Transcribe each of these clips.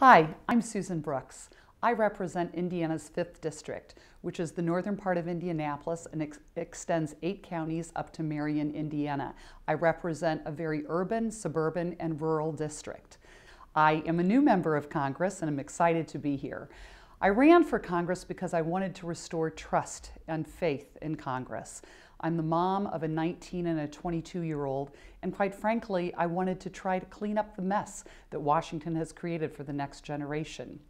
Hi, I'm Susan Brooks. I represent Indiana's 5th District, which is the northern part of Indianapolis and ex extends eight counties up to Marion, Indiana. I represent a very urban, suburban, and rural district. I am a new member of Congress and I'm excited to be here. I ran for Congress because I wanted to restore trust and faith in Congress. I'm the mom of a 19 and a 22 year old, and quite frankly, I wanted to try to clean up the mess that Washington has created for the next generation.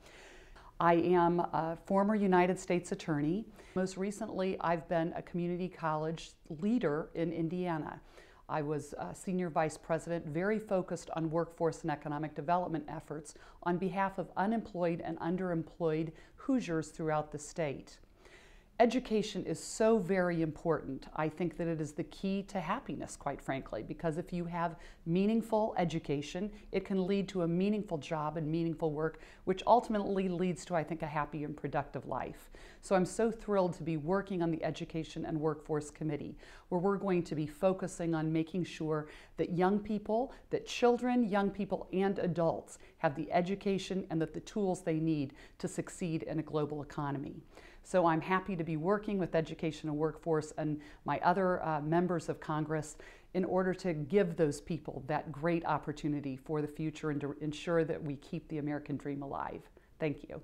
I am a former United States Attorney. Most recently, I've been a community college leader in Indiana. I was Senior Vice President, very focused on workforce and economic development efforts on behalf of unemployed and underemployed Hoosiers throughout the state. Education is so very important. I think that it is the key to happiness, quite frankly, because if you have meaningful education, it can lead to a meaningful job and meaningful work, which ultimately leads to, I think, a happy and productive life. So I'm so thrilled to be working on the Education and Workforce Committee, where we're going to be focusing on making sure that young people, that children, young people, and adults have the education and that the tools they need to succeed in a global economy. So I'm happy to be working with Education and Workforce and my other uh, members of Congress in order to give those people that great opportunity for the future and to ensure that we keep the American dream alive. Thank you.